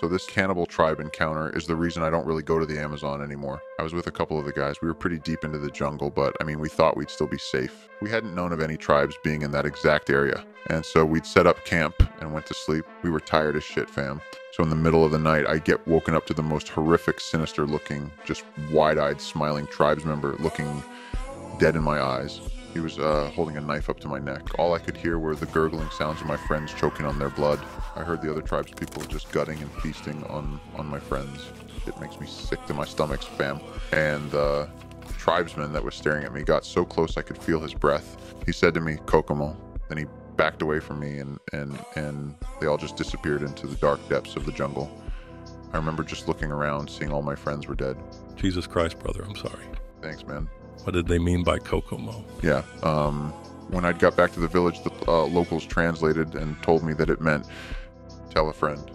So this cannibal tribe encounter is the reason I don't really go to the Amazon anymore. I was with a couple of the guys. We were pretty deep into the jungle, but I mean, we thought we'd still be safe. We hadn't known of any tribes being in that exact area. And so we'd set up camp and went to sleep. We were tired as shit, fam. So in the middle of the night, I get woken up to the most horrific, sinister looking, just wide eyed, smiling tribes member looking dead in my eyes. He was uh, holding a knife up to my neck. All I could hear were the gurgling sounds of my friends choking on their blood. I heard the other tribes people just gutting and feasting on, on my friends. It makes me sick to my stomach, fam. And uh, the tribesman that was staring at me got so close I could feel his breath. He said to me, Kokomo. Then he backed away from me and, and, and they all just disappeared into the dark depths of the jungle. I remember just looking around, seeing all my friends were dead. Jesus Christ, brother, I'm sorry. Thanks, man. What did they mean by Kokomo? Yeah. Um, when I got back to the village, the uh, locals translated and told me that it meant tell a friend.